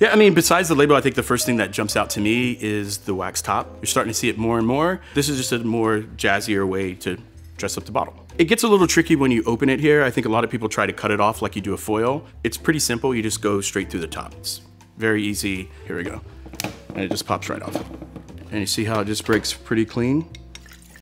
Yeah, I mean, besides the label, I think the first thing that jumps out to me is the wax top. You're starting to see it more and more. This is just a more jazzier way to dress up the bottle. It gets a little tricky when you open it here. I think a lot of people try to cut it off like you do a foil. It's pretty simple. You just go straight through the top. It's very easy. Here we go. And it just pops right off. And you see how it just breaks pretty clean?